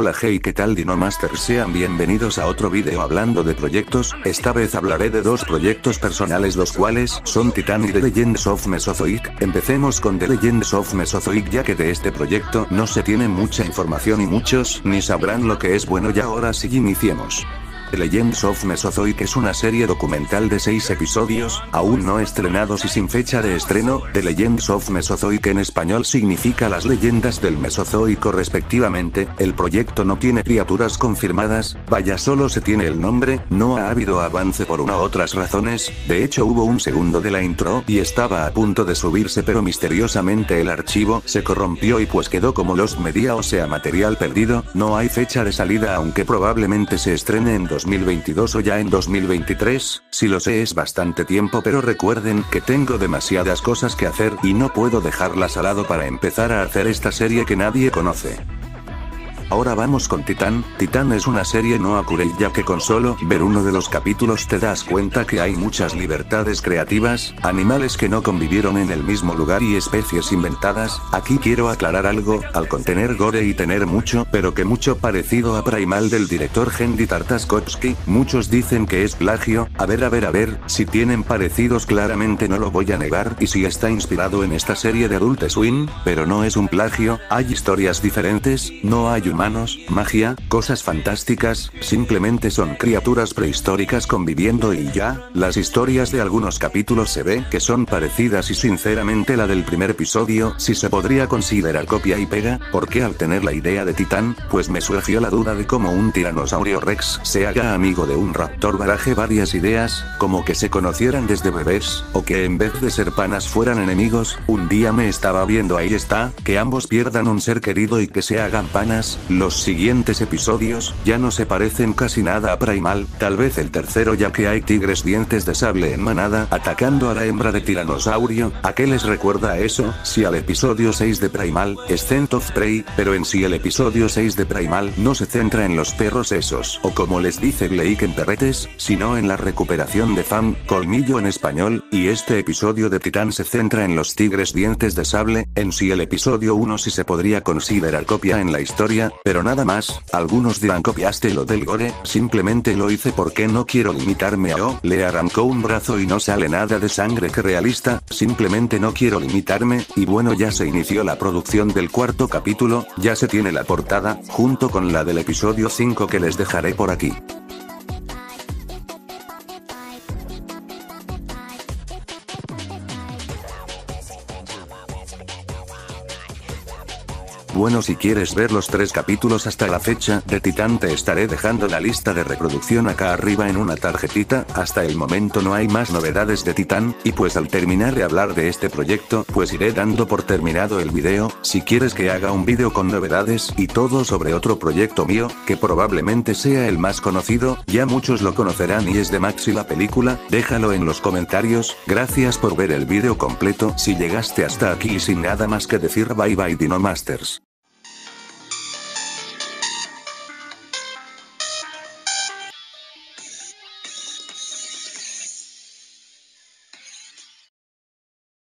Hola hey ¿qué tal Dinomasters? Sean bienvenidos a otro video hablando de proyectos, esta vez hablaré de dos proyectos personales los cuales son Titan y The Legends of Mesozoic, empecemos con The Legends of Mesozoic ya que de este proyecto no se tiene mucha información y muchos ni sabrán lo que es bueno y ahora sí iniciemos. Legends of Mesozoic es una serie documental de 6 episodios, aún no estrenados y sin fecha de estreno, The Legends of Mesozoic en español significa las leyendas del Mesozoico respectivamente, el proyecto no tiene criaturas confirmadas, vaya solo se tiene el nombre, no ha habido avance por una u otras razones, de hecho hubo un segundo de la intro y estaba a punto de subirse pero misteriosamente el archivo se corrompió y pues quedó como los media o sea material perdido, no hay fecha de salida aunque probablemente se estrene en 2022 o ya en 2023, si lo sé es bastante tiempo pero recuerden que tengo demasiadas cosas que hacer y no puedo dejarlas al lado para empezar a hacer esta serie que nadie conoce. Ahora vamos con Titán, Titán es una serie no accurate ya que con solo ver uno de los capítulos te das cuenta que hay muchas libertades creativas, animales que no convivieron en el mismo lugar y especies inventadas, aquí quiero aclarar algo, al contener gore y tener mucho, pero que mucho parecido a Primal del director Hendy Tartakovsky, muchos dicen que es plagio, a ver a ver a ver, si tienen parecidos claramente no lo voy a negar y si está inspirado en esta serie de Adult Swim, pero no es un plagio, hay historias diferentes, no hay un magia, cosas fantásticas, simplemente son criaturas prehistóricas conviviendo y ya, las historias de algunos capítulos se ve que son parecidas y sinceramente la del primer episodio si se podría considerar copia y pega, porque al tener la idea de Titán, pues me surgió la duda de cómo un tiranosaurio rex se haga amigo de un raptor baraje varias ideas, como que se conocieran desde bebés, o que en vez de ser panas fueran enemigos, un día me estaba viendo ahí está, que ambos pierdan un ser querido y que se hagan panas, los siguientes episodios, ya no se parecen casi nada a Primal, tal vez el tercero ya que hay tigres dientes de sable en manada atacando a la hembra de tiranosaurio, ¿a qué les recuerda eso? Si al episodio 6 de Primal, Scent of Prey, pero en sí el episodio 6 de Primal no se centra en los perros esos, o como les dice Blake en perretes, sino en la recuperación de Fam, colmillo en español, y este episodio de Titán se centra en los tigres dientes de sable, en sí el episodio 1 si se podría considerar copia en la historia, pero nada más, algunos dirán copiaste lo del gore, simplemente lo hice porque no quiero limitarme a oh, le arrancó un brazo y no sale nada de sangre que realista, simplemente no quiero limitarme, y bueno ya se inició la producción del cuarto capítulo, ya se tiene la portada, junto con la del episodio 5 que les dejaré por aquí. Bueno si quieres ver los tres capítulos hasta la fecha de Titán te estaré dejando la lista de reproducción acá arriba en una tarjetita, hasta el momento no hay más novedades de Titán, y pues al terminar de hablar de este proyecto pues iré dando por terminado el video, si quieres que haga un video con novedades y todo sobre otro proyecto mío, que probablemente sea el más conocido, ya muchos lo conocerán y es de Maxi la película, déjalo en los comentarios, gracias por ver el video completo, si llegaste hasta aquí y sin nada más que decir bye bye Dino Masters.